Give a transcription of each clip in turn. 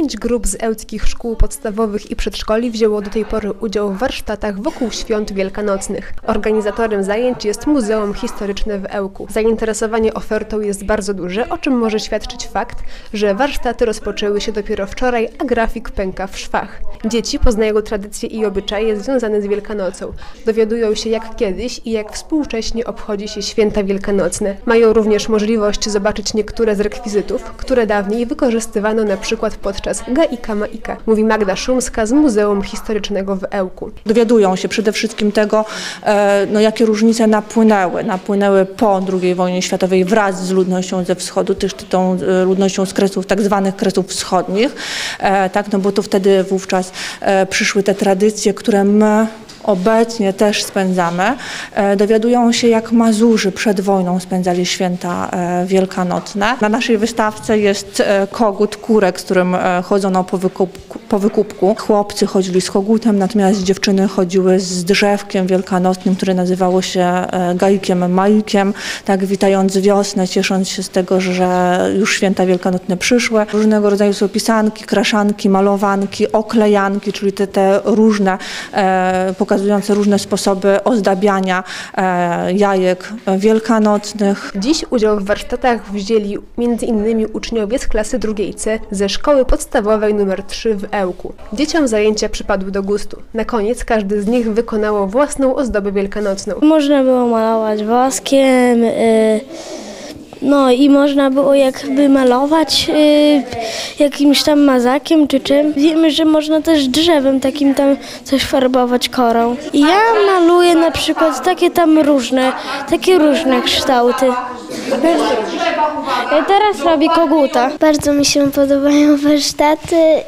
Pięć grup z ełckich szkół podstawowych i przedszkoli wzięło do tej pory udział w warsztatach wokół świąt wielkanocnych. Organizatorem zajęć jest Muzeum Historyczne w Ełku. Zainteresowanie ofertą jest bardzo duże, o czym może świadczyć fakt, że warsztaty rozpoczęły się dopiero wczoraj, a grafik pęka w szwach. Dzieci poznają tradycje i obyczaje związane z Wielkanocą. Dowiadują się jak kiedyś i jak współcześnie obchodzi się święta wielkanocne. Mają również możliwość zobaczyć niektóre z rekwizytów, które dawniej wykorzystywano na przykład podczas Gaika Maika, mówi Magda Szumska z Muzeum Historycznego w Ełku. Dowiadują się przede wszystkim tego, e, no, jakie różnice napłynęły. Napłynęły po II wojnie światowej wraz z ludnością ze wschodu, też tą e, ludnością z kresów, tak zwanych kresów wschodnich, e, tak, no bo to wtedy wówczas przyszły te tradycje, które my obecnie też spędzamy, e, dowiadują się, jak Mazurzy przed wojną spędzali święta e, wielkanocne. Na naszej wystawce jest e, kogut, kurek, z którym chodzono po, wykupku, po wykupku. Chłopcy chodzili z kogutem, natomiast dziewczyny chodziły z drzewkiem wielkanocnym, które nazywało się e, gajkiem majkiem, tak witając wiosnę, ciesząc się z tego, że już święta wielkanocne przyszły. Różnego rodzaju są pisanki, kraszanki, malowanki, oklejanki, czyli te, te różne e, pokazujące różne sposoby ozdabiania e, jajek wielkanocnych. Dziś udział w warsztatach wzięli m.in. uczniowie z klasy drugiej C ze szkoły podstawowej nr 3 w Ełku. Dzieciom zajęcia przypadły do gustu. Na koniec każdy z nich wykonało własną ozdobę wielkanocną. Można było malować woskiem, y, no i można było jakby malować y, jakimś tam mazakiem czy czym. Wiemy, że można też drzewem takim tam coś farbować korą. I ja maluję na przykład takie tam różne, takie różne kształty. Ja Teraz robię koguta. Bardzo mi się podobają warsztaty, y,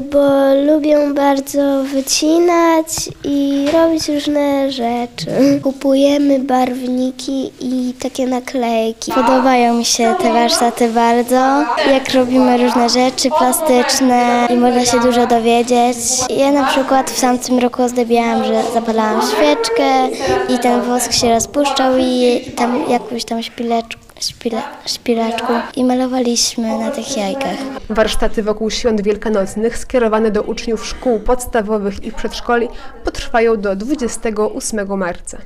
bo lubię bardzo wycinać i robić różne rzeczy. Kupujemy barwniki i takie naklejki. Podobają mi się te warsztaty bardzo, jak robimy różne rzeczy plastyczne i można się dużo dowiedzieć. Ja na przykład w tamtym roku ozdabiałam, że zapalałam świeczkę i ten wosk się rozpuszczał i tam jakąś tam szpileczkę szpile, szpileczką i malowaliśmy na tych jajkach. Warsztaty wokół świąt wielkanocnych skierowane do uczniów szkół podstawowych i przedszkoli potrwają do 28 marca.